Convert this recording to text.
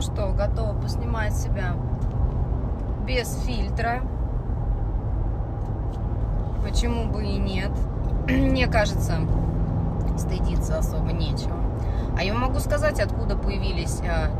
Ну что, готова поснимать себя без фильтра. Почему бы и нет? Мне кажется, стыдиться особо нечего. А я могу сказать, откуда появились а,